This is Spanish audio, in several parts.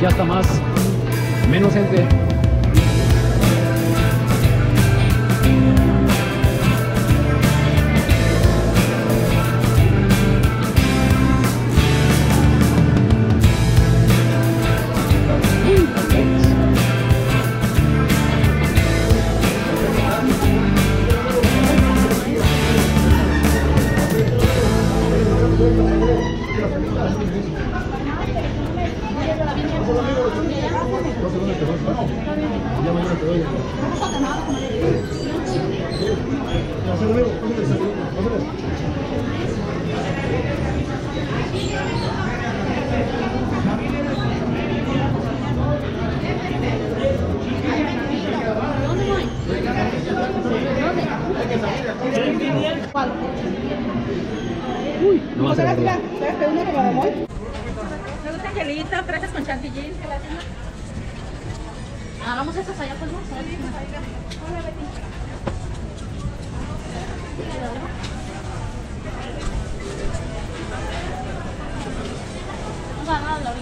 Ya está más, menos gente.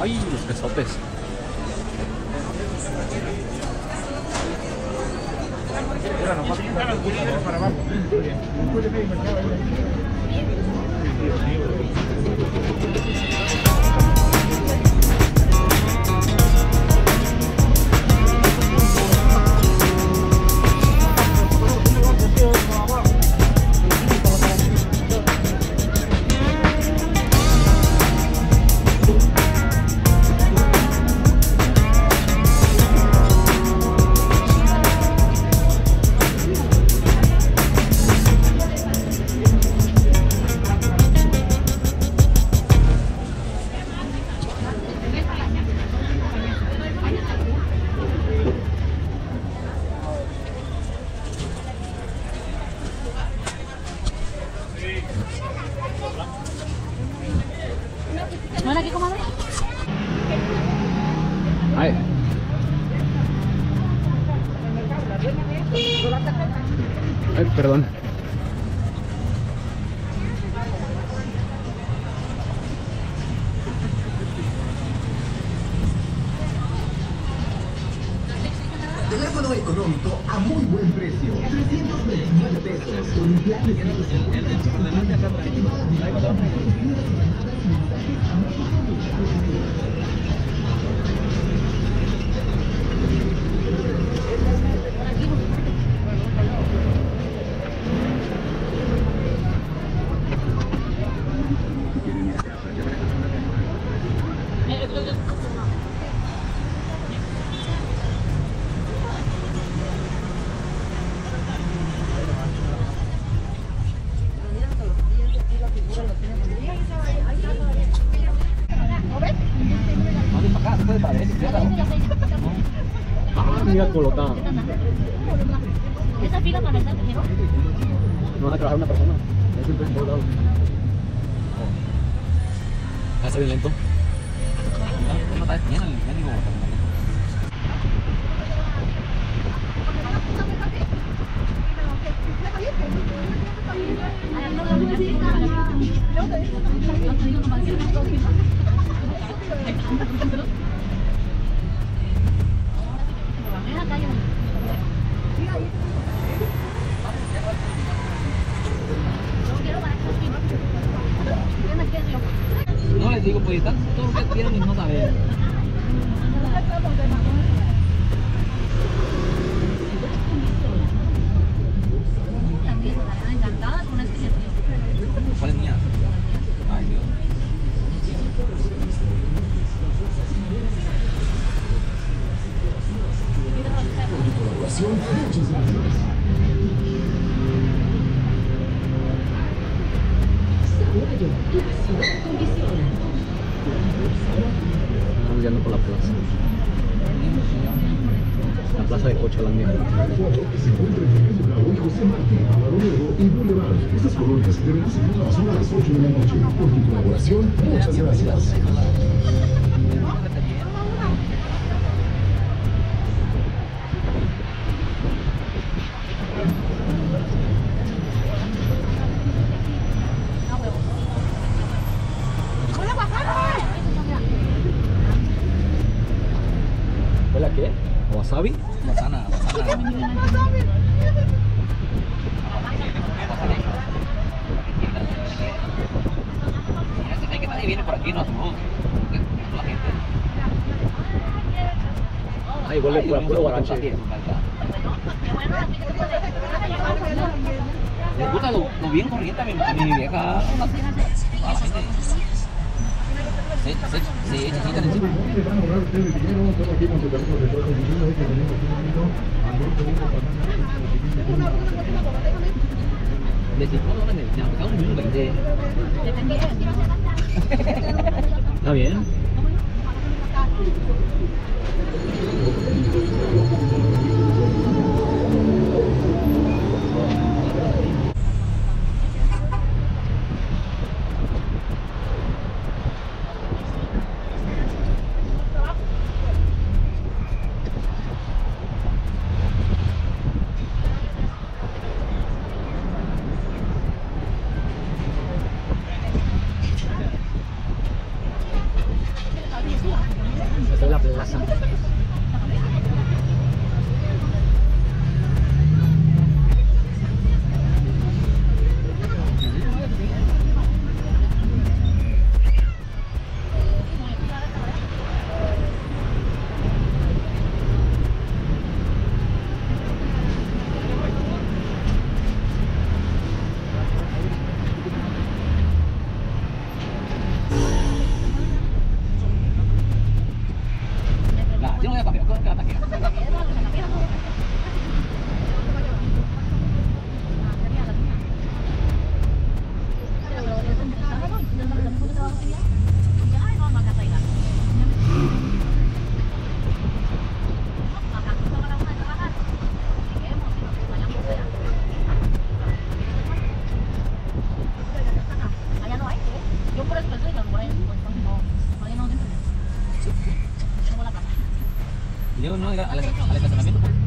¡Ay, los pesotes! para. Ay, perdón. Okay. luego la noche. Me gusta lo, lo bien corriente a mi, a mi vieja. Se, se, se echa chica encima. 근데 지금 코너는 그냥 가운데 있는 거 이제. 나오예? Y luego no al, al estacionamiento.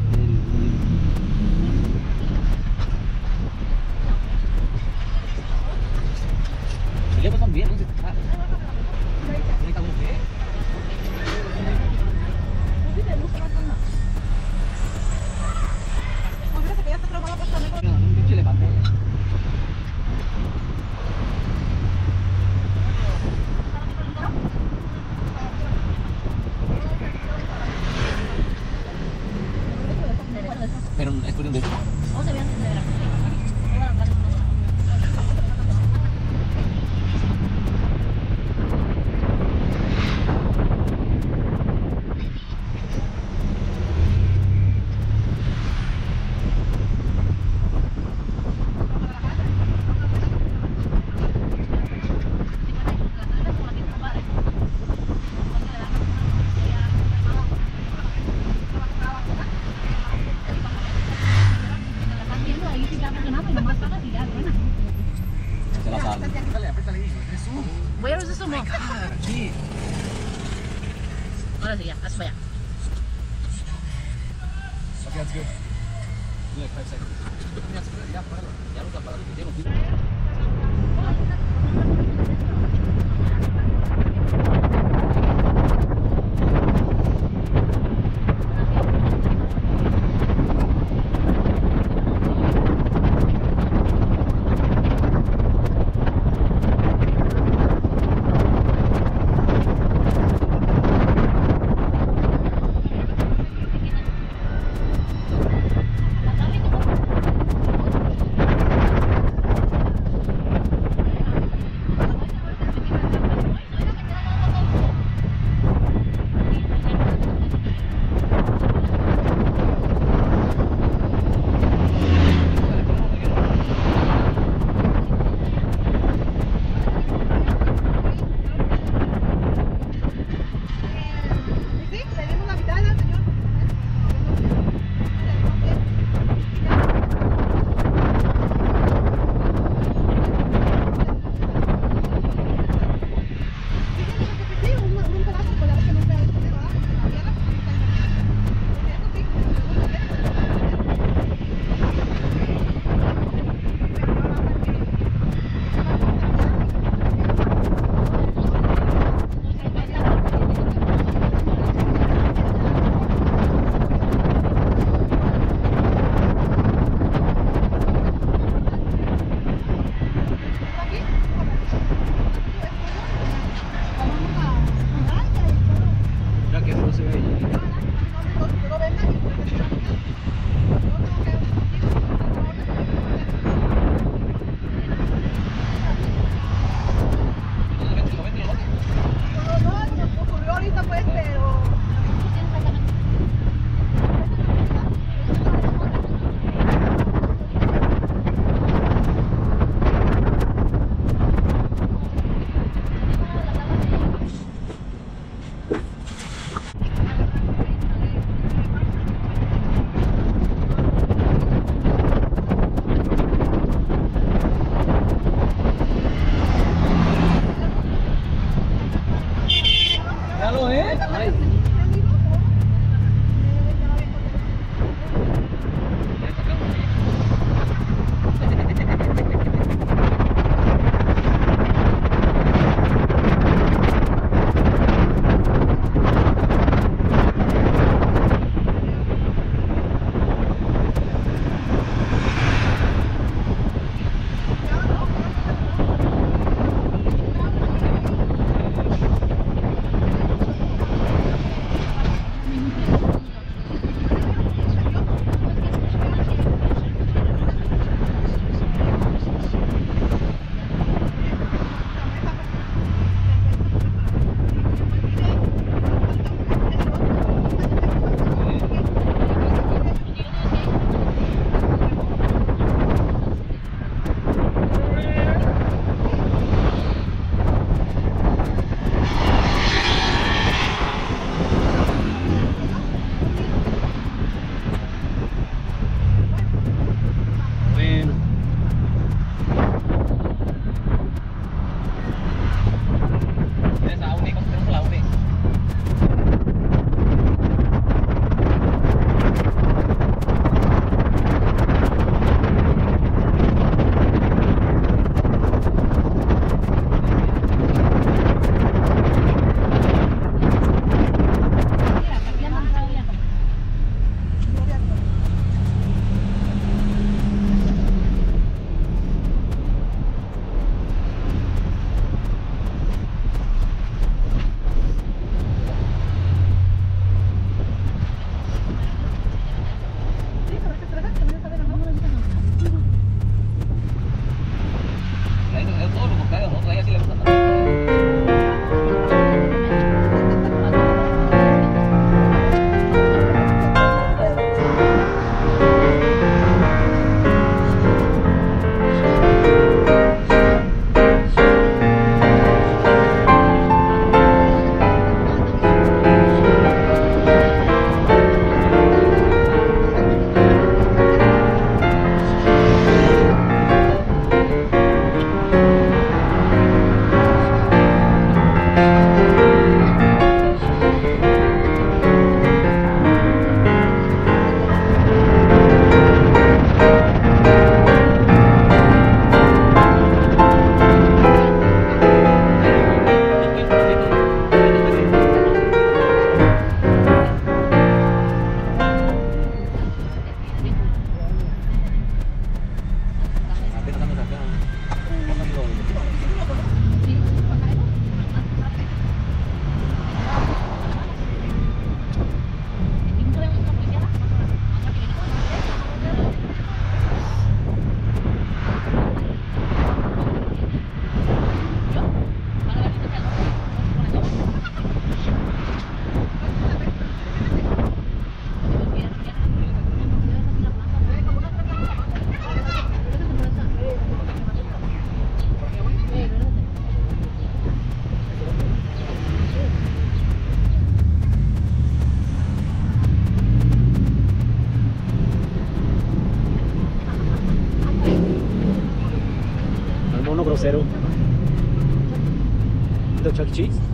Pero es cuestión de eso. ¿Cómo se ve antes de sumo. Oh God, Ahora sí, ya, haz para allá. Okay, that's good. Yeah, five seconds. Ya, ya, páralo. Ya, Ya, 0 do Chuck Cheese.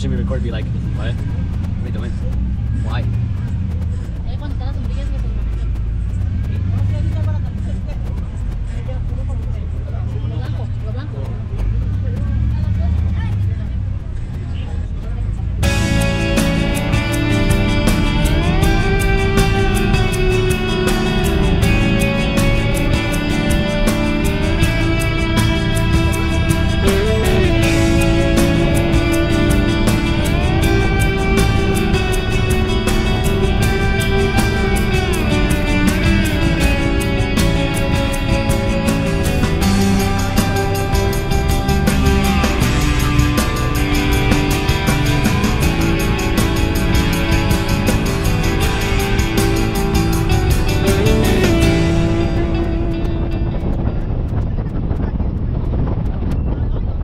watching me record be like, what?